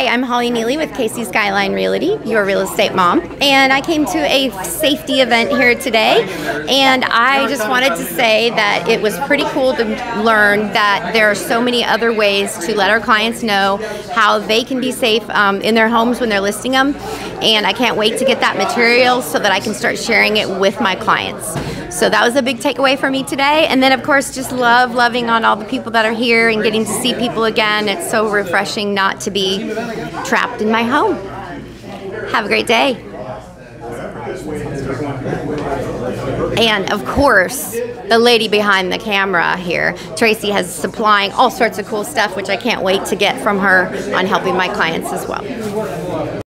Hi, I'm Holly Neely with Casey Skyline Realty, your real estate mom. And I came to a safety event here today. And I just wanted to say that it was pretty cool to learn that there are so many other ways to let our clients know how they can be safe um, in their homes when they're listing them. And I can't wait to get that material so that I can start sharing it with my clients. So that was a big takeaway for me today. And then, of course, just love loving on all the people that are here and getting to see people again. It's so refreshing not to be trapped in my home. Have a great day. And of course, the lady behind the camera here, Tracey, has supplying all sorts of cool stuff, which I can't wait to get from her on helping my clients as well.